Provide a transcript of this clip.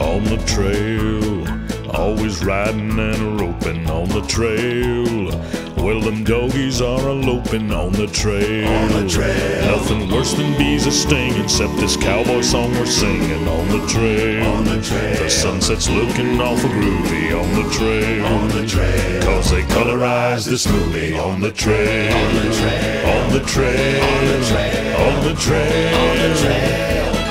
on the trail. Always riding and roping on the trail. Well, them doggies are eloping on the trail. On the trail. Nothing worse than bees a sting, except this cowboy song we're singing on the trail. On the trail. The sunset's looking awful groovy on the trail. On the trail. Cause they colorized this movie on the trail. On the trail. On the trail. On the trail. On the trail. On the trail.